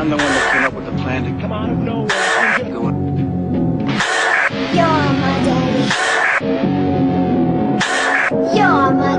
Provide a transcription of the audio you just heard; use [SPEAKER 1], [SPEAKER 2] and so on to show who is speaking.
[SPEAKER 1] I'm the one that came up with the plan to come out of nowhere.
[SPEAKER 2] You're my daddy. You're my